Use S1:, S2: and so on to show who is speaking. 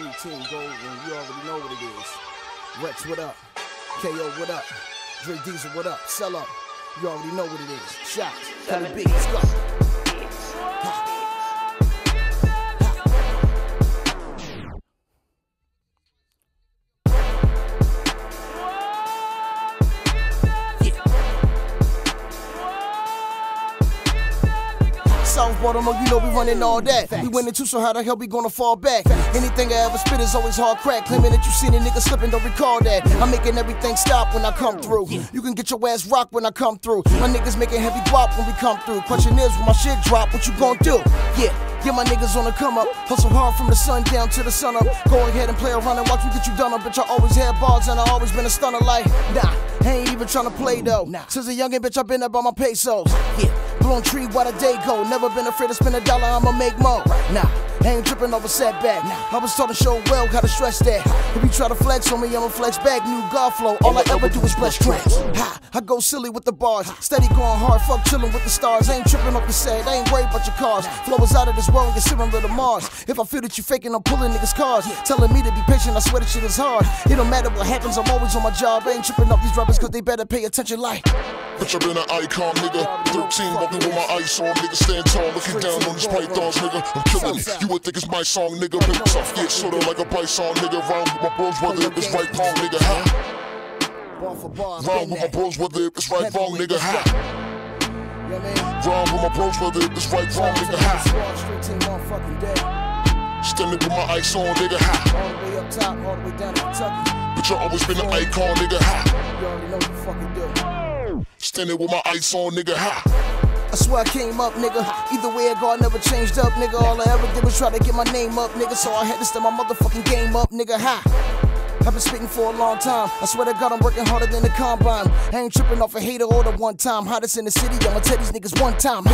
S1: three team gold, and you already know what it is. Rex, what up? KO, what up? Dre Diesel, what up? Sell up. You already know what it is. Shots. Cali B, let's go. South Baltimore, you know we running all that. We winning too, so how the hell we gonna fall back? Anything I ever spit is always hard crack. Claiming that you seen a nigga slipping, don't recall that. I'm making everything stop when I come through. You can get your ass rocked when I come through. My niggas making heavy guap when we come through. Question is, when my shit drop, what you gon' do? Yeah. Yeah, my niggas on the come up. Hustle hard from the sun down to the sun up. Go ahead and play around and watch me get you done up. Bitch, I always had bars and I always been a stunner like, nah, I ain't even trying to play though. Since a youngin' bitch, I been up on my pesos. Yeah, blowing tree while the day go. Never been afraid to spend a dollar, I'ma make more. Nah, ain't tripping over setback. I was taught to show well gotta stress that. If you try to flex on me, I'ma flex back. New God flow, all I ever do is bless tracks. Ha, I go silly with the bars. Steady going hard, fuck chillin' with the stars. Ain't tripping off the set, ain't worried about your cars. Flow is out of this world, get similar to the Mars. If I feel that you faking, I'm pulling niggas' cars. Telling me to be patient, I swear that shit is hard. It don't matter what happens, I'm always on my job. Ain't tripping off these rappers, cause they better pay attention like.
S2: Bitch, I've been an icon, nigga. 13 walking with my ice on, nigga. Stand tall, looking down on these pythons, nigga. I'm killing it. You would think it's my song, nigga. Been tough, yeah, sorta like a bison, nigga. Round with my bros, whether it's right, wrong, nigga. Ha.
S1: Bar for bar, been
S2: with my bros, whether it's right, wrong, nigga. Ha.
S1: You know I mean?
S2: Round with my bros, whether it's right, wrong, nigga. Ha.
S1: Squad, straight team, motherfucking day.
S2: Standing with my ice on, nigga. Ha.
S1: All the way up top, all the way down to Kentucky.
S2: Bitch, I always been an icon, nigga. Ha.
S1: You already know what the fuck you do.
S2: Standing with my ice on, nigga. Ha.
S1: I swear I came up, nigga. Either way I go, I never changed up, nigga. All I ever did was try to get my name up, nigga. So I had to step my motherfucking game up, nigga. Ha. I've been spitting for a long time. I swear to God, I'm working harder than the combine. I ain't tripping off a hater order one time. Hottest in the city, I'ma tell these niggas one time.